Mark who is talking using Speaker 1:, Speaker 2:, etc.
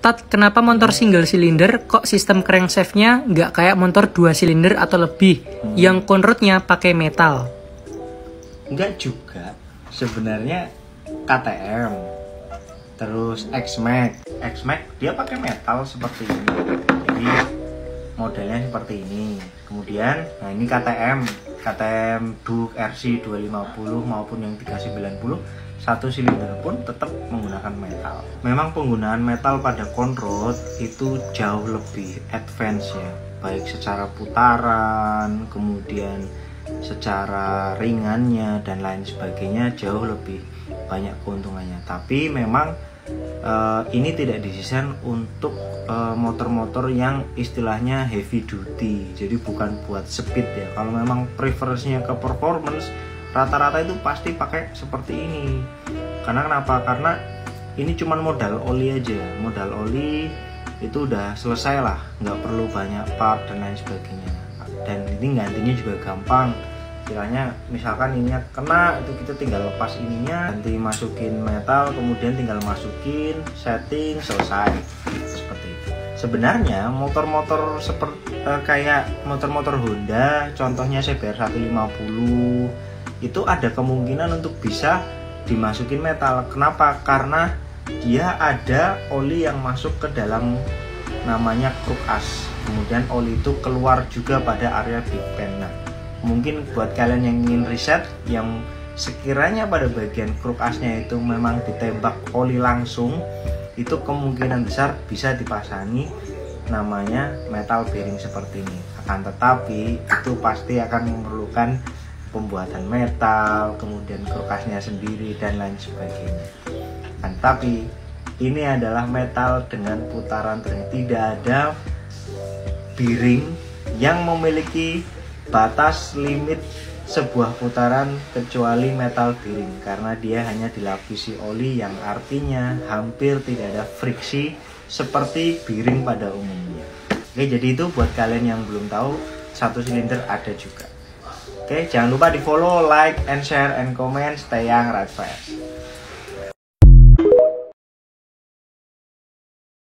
Speaker 1: Tat, kenapa motor single silinder kok sistem crankshaft-nya nggak kayak motor dua silinder atau lebih yang konrotnya pakai metal?
Speaker 2: Enggak juga. Sebenarnya KTM. Terus X-Max. X-Max dia pakai metal seperti ini. Jadi modelnya seperti ini. Kemudian, nah ini KTM. KTM Duke RC 250 maupun yang 390 satu silinder pun tetap menggunakan metal. Memang penggunaan metal pada conrod itu jauh lebih advance ya, baik secara putaran, kemudian secara ringannya dan lain sebagainya jauh lebih banyak keuntungannya. Tapi memang uh, ini tidak didesain untuk eh, motor-motor uh, yang istilahnya heavy duty. Jadi bukan buat speed ya. Kalau memang preferensinya ke performance rata-rata itu pasti pakai seperti ini. Karena kenapa? Karena ini cuma modal oli aja. Modal oli itu udah selesai lah. Nggak perlu banyak part dan lain sebagainya. Dan ini gantinya juga gampang. Istilahnya misalkan ini kena itu kita tinggal lepas ininya nanti masukin metal kemudian tinggal masukin setting selesai. Seperti itu. Sebenarnya motor-motor seperti eh, kayak motor-motor Honda contohnya CBR 150 itu ada kemungkinan untuk bisa dimasukin metal. Kenapa? Karena dia ada oli yang masuk ke dalam namanya kruk as. Kemudian oli itu keluar juga pada area big pen. Nah, mungkin buat kalian yang ingin riset yang sekiranya pada bagian kruk asnya itu memang ditembak oli langsung, itu kemungkinan besar bisa dipasangi namanya metal bearing seperti ini. Akan tetapi itu pasti akan memerlukan pembuatan metal, kemudian krokasnya sendiri dan lain sebagainya. Kan, tapi ini adalah metal dengan putaran ternyata tidak ada bearing yang memiliki batas limit sebuah putaran kecuali metal bearing karena dia hanya dilapisi oli yang artinya hampir tidak ada friksi seperti bearing pada umumnya. Oke, jadi itu buat kalian yang belum tahu satu silinder ada juga. Oke, jangan lupa di follow, like, and share, and comment. Stay young, right fast.